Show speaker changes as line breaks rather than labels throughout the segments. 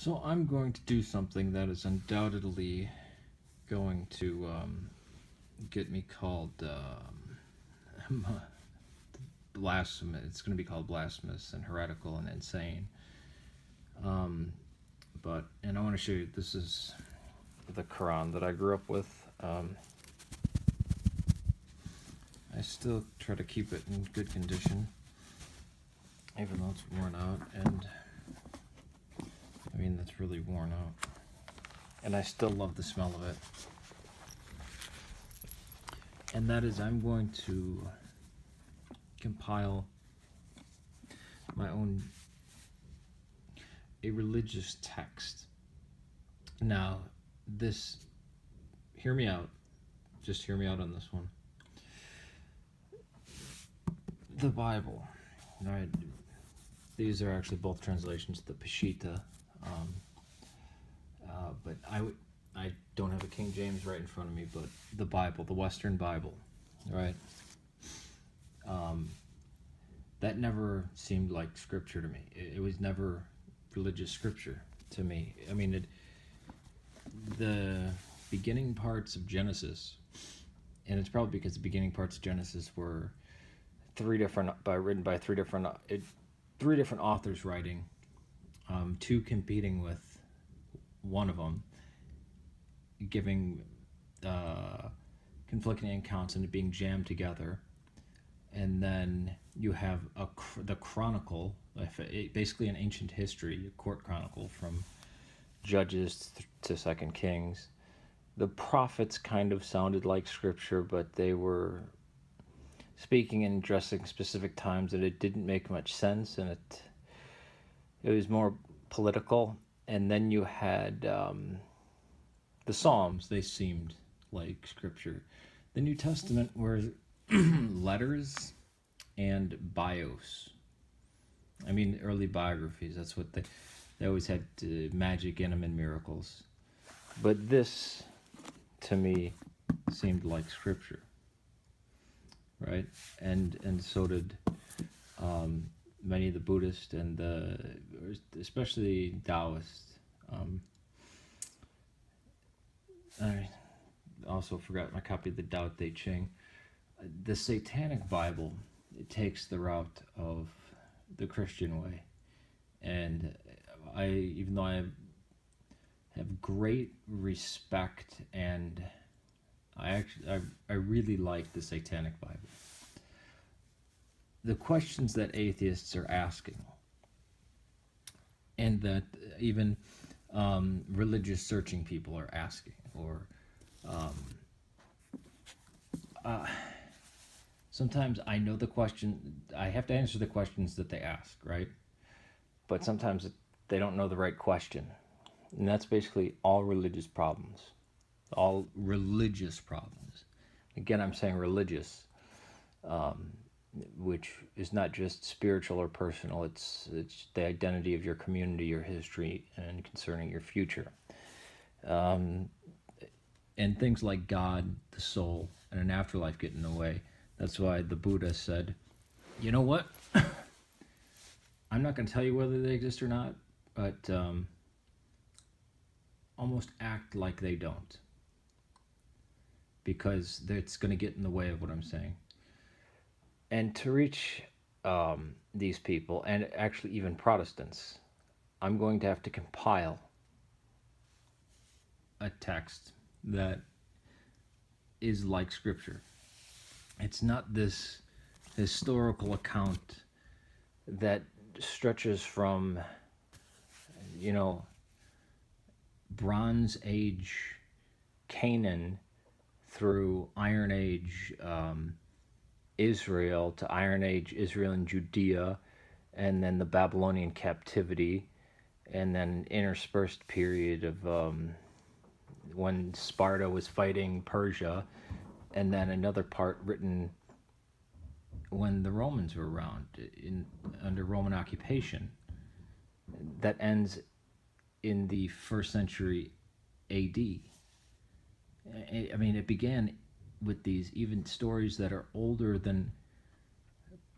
So I'm going to do something that is undoubtedly going to um, get me called um, blasphemous. It's going to be called blasphemous and heretical and insane. Um, but and I want to show you. This is the Quran that I grew up with. Um, I still try to keep it in good condition, even though it's worn out and. I mean, that's really worn out. And I still love the smell of it. And that is, I'm going to compile my own, a religious text. Now, this, hear me out. Just hear me out on this one. The Bible? These are actually both translations, the Peshitta um, uh, but I I don't have a King James right in front of me, but the Bible, the Western Bible, right? Um, that never seemed like scripture to me. It, it, was never religious scripture to me. I mean, it, the beginning parts of Genesis, and it's probably because the beginning parts of Genesis were three different by written by three different it, three different authors writing um, two competing with one of them, giving uh, conflicting accounts and being jammed together. And then you have a, the chronicle, basically an ancient history, a court chronicle from Judges to Second Kings. The prophets kind of sounded like scripture, but they were speaking and addressing specific times that it didn't make much sense, and it it was more political. And then you had um, the Psalms, they seemed like scripture. The New Testament were letters and bios. I mean, early biographies. That's what they they always had uh, magic in them and miracles. But this, to me, seemed like scripture, right? And and so did um, many of the Buddhists and the, especially Taoists. Um, I also forgot my copy of the Tao Te Ching. The Satanic Bible it takes the route of the Christian way, and I even though I have, have great respect and I actually I, I really like the Satanic Bible the questions that atheists are asking, and that even um, religious searching people are asking, or um, uh, sometimes I know the question, I have to answer the questions that they ask, right? But sometimes they don't know the right question. And that's basically all religious problems. All religious problems. Again, I'm saying religious. Um, which is not just spiritual or personal it's it's the identity of your community your history and concerning your future. Um, and things like god the soul and an afterlife get in the way. That's why the buddha said you know what? I'm not going to tell you whether they exist or not but um, almost act like they don't. Because it's going to get in the way of what i'm saying and to reach um, these people, and actually even Protestants, I'm going to have to compile a text that is like Scripture. It's not this historical account that stretches from, you know, Bronze Age Canaan through Iron Age um, Israel to Iron Age Israel and Judea, and then the Babylonian captivity, and then interspersed period of um, when Sparta was fighting Persia, and then another part written when the Romans were around in under Roman occupation. That ends in the first century A.D. I mean, it began with these even stories that are older than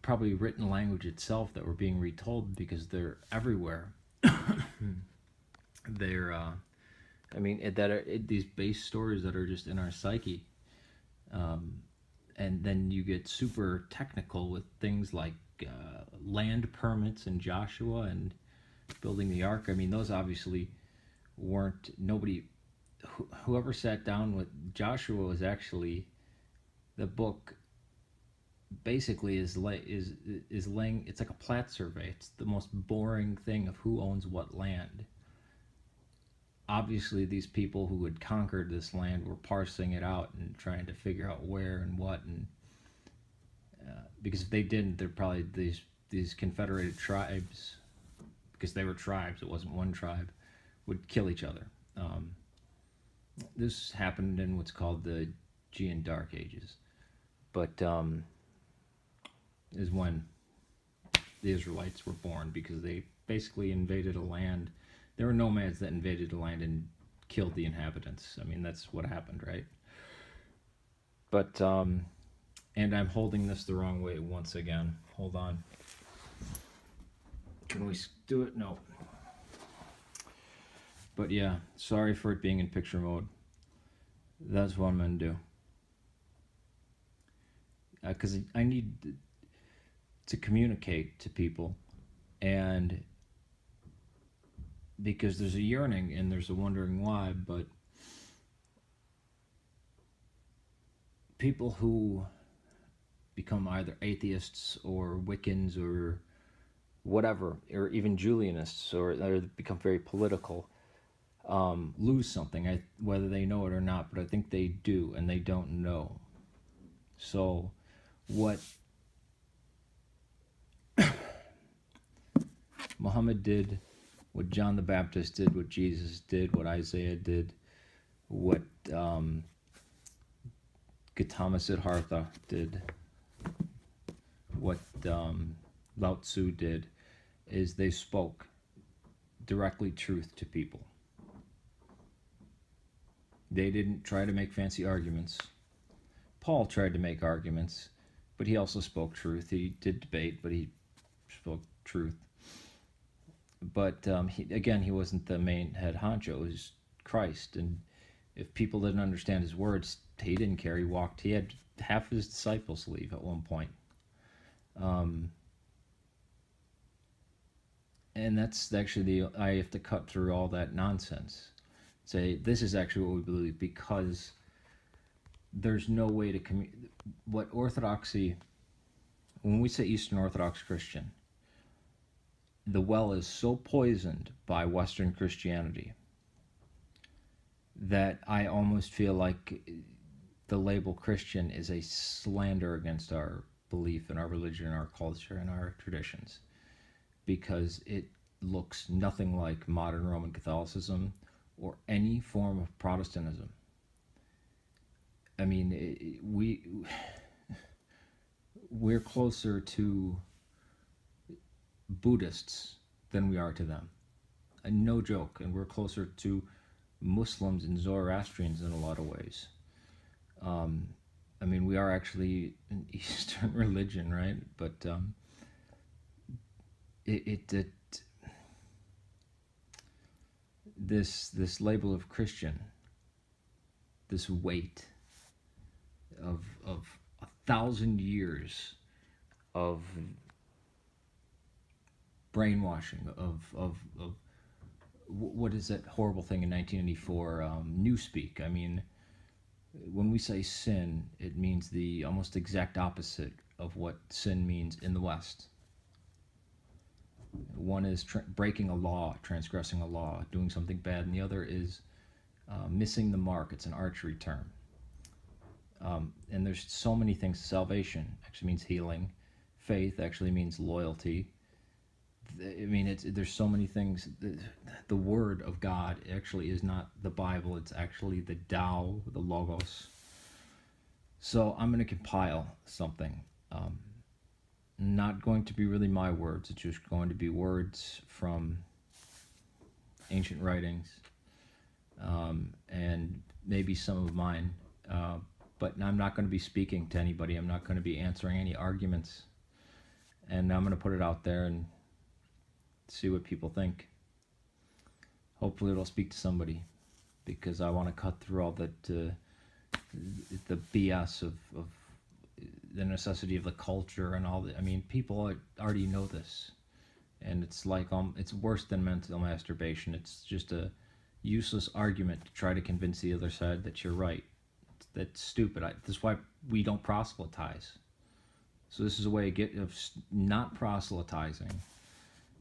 probably written language itself that were being retold because they're everywhere. they're uh, I mean it, that are it, these base stories that are just in our psyche, um, and then you get super technical with things like uh, land permits and Joshua and building the ark. I mean those obviously weren't nobody wh- whoever sat down with Joshua was actually the book basically is is is laying it's like a plat survey. It's the most boring thing of who owns what land. Obviously these people who had conquered this land were parsing it out and trying to figure out where and what and uh, because if they didn't they're probably these these confederated tribes because they were tribes it wasn't one tribe would kill each other. Um, this happened in what's called the Aegean Dark Ages but um, is when the Israelites were born because they basically invaded a land. There were nomads that invaded a land and killed the inhabitants. I mean, that's what happened, right? But, um, and I'm holding this the wrong way once again. Hold on. Can we do it? No. But yeah, sorry for it being in picture mode. That's what I'm going to do. Because uh, I need to communicate to people and because there's a yearning and there's a wondering why but people who become either atheists or wiccans or whatever or even julianists or, or become very political um, lose something I, whether they know it or not but i think they do and they don't know. So what Muhammad did, what John the Baptist did, what Jesus did, what Isaiah did, what um, Gautama Siddhartha did, what um, Lao Tzu did, is they spoke directly truth to people. They didn't try to make fancy arguments. Paul tried to make arguments, but he also spoke truth. He did debate, but he spoke truth but um, he, again, he wasn't the main head honcho. It was Christ, and if people didn't understand his words, he didn't care. He walked. He had half his disciples leave at one point. Um, and that's actually the I have to cut through all that nonsense. Say this is actually what we believe because there's no way to commu- what orthodoxy. When we say Eastern Orthodox Christian, the well is so poisoned by Western Christianity that I almost feel like the label Christian is a slander against our belief and our religion, and our culture, and our traditions because it looks nothing like modern Roman Catholicism or any form of Protestantism. I mean, we we're closer to Buddhists than we are to them. And no joke. And we're closer to Muslims and Zoroastrians in a lot of ways. Um, I mean, we are actually an Eastern religion, right? But um, it, it, it this this label of Christian, this weight of of a thousand years of brainwashing of of, of what is that horrible thing in 1984, um, newspeak? I mean when we say sin it means the almost exact opposite of what sin means in the west. One is breaking a law transgressing a law doing something bad and the other is uh, missing the mark. It's an archery term um, and there's so many things salvation actually means healing faith actually means loyalty I mean, it's there's so many things. The, the Word of God actually is not the Bible. It's actually the Tao, the Logos. So I'm going to compile something. Um, not going to be really my words. It's just going to be words from ancient writings, um, and maybe some of mine. Uh, but I'm not going to be speaking to anybody. I'm not going to be answering any arguments. And I'm going to put it out there and see what people think. hopefully it'll speak to somebody because I want to cut through all that uh, the BS of, of the necessity of the culture and all that. I mean, people already know this, and it's like um, it's worse than mental masturbation. It's just a useless argument to try to convince the other side that you're right. That's stupid. I, that's why we don't proselytize. So this is a way of, get, of not proselytizing,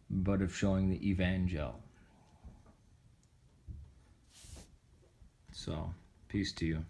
but of showing the evangel. So, peace to you.